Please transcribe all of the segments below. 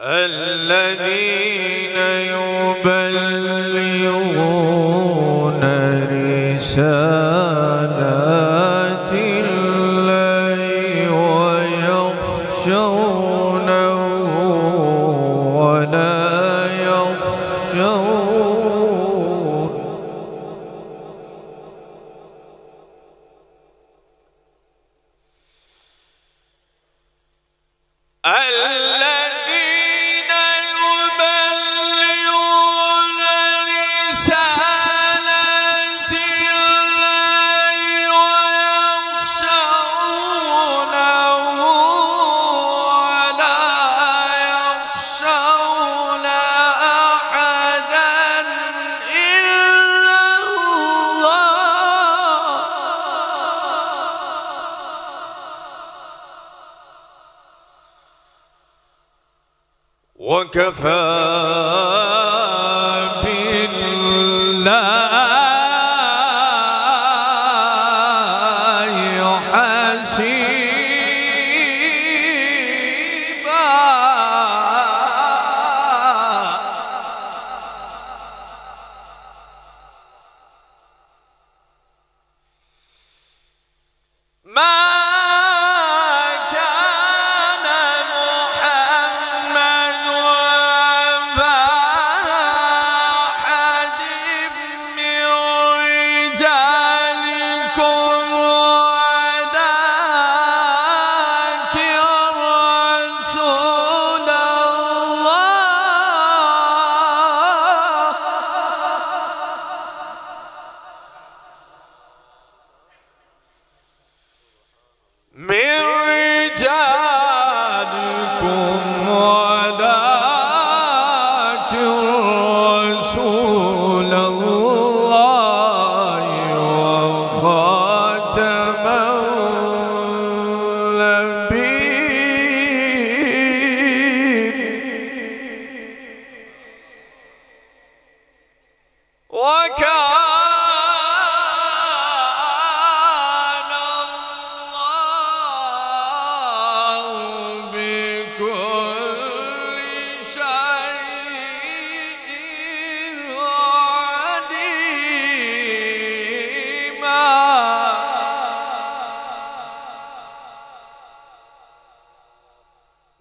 الذين يبلغون رسالات الله ويخشون وكفى.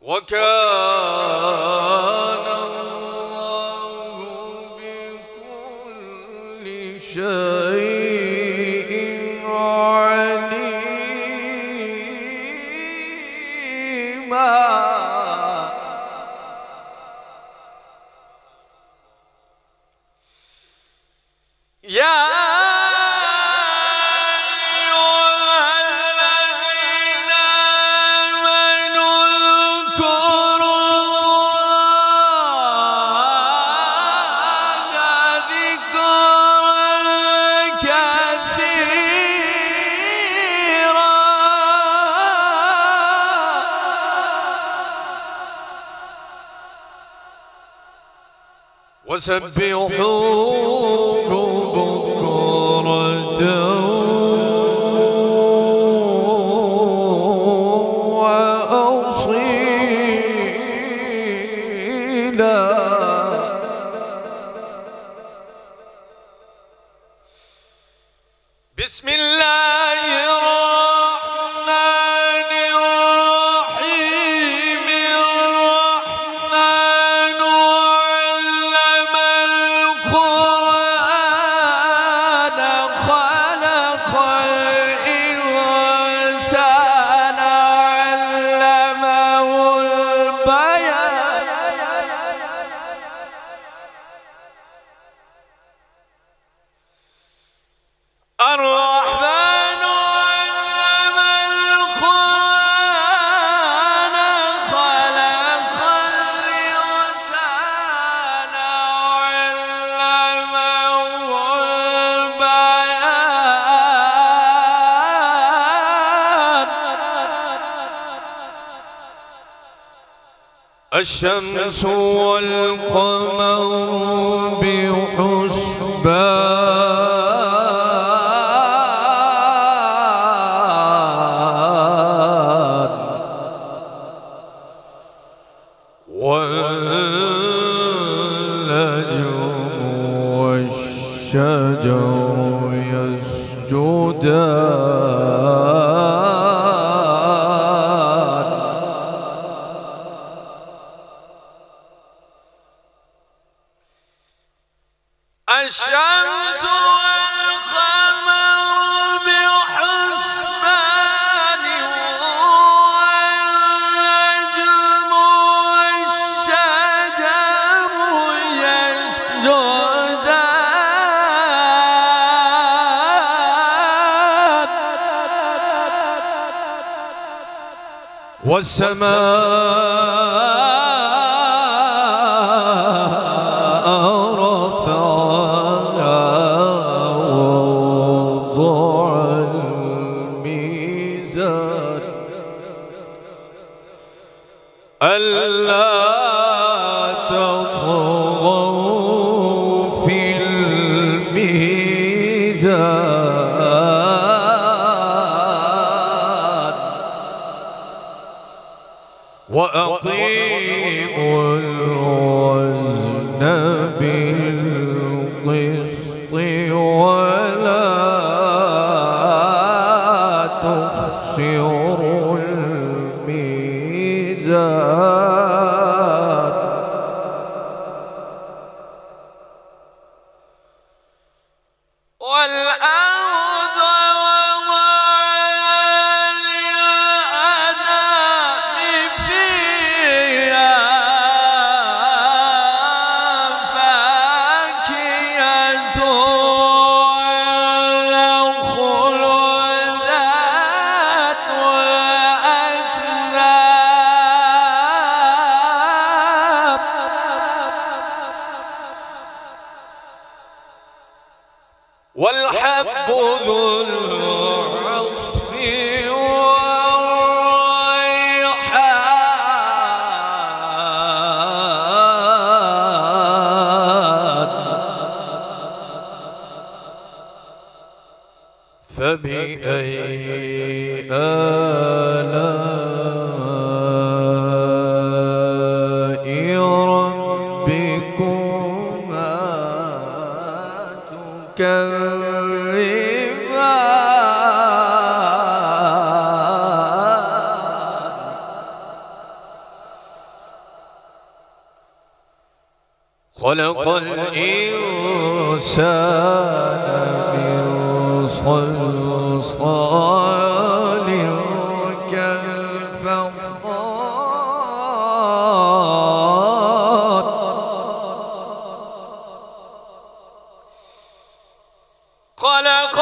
وكان الله بكل شيء عليما. يا وسبحوه الشمس والقمر والسماء رفعها ووضع الميزان ألا تطغوا في الميزان. وأقيموا الوزن بالقسط ولا تخسروا الميزان. والحب ذو العصف والريحان فبأي آلاء خلق الإنسان من صلصال كالفخار خلق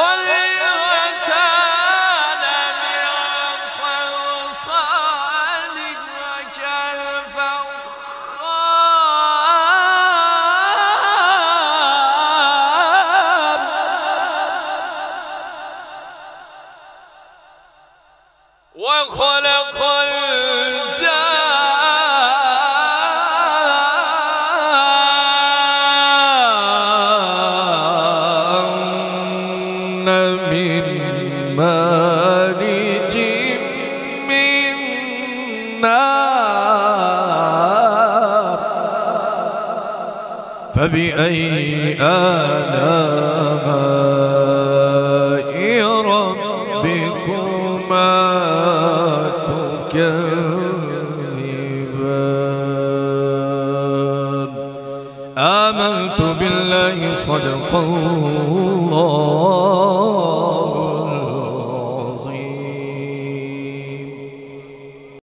من مارج من نار. فبأي آلاء ربكما تكذبان؟ آمنت بالله صدق الله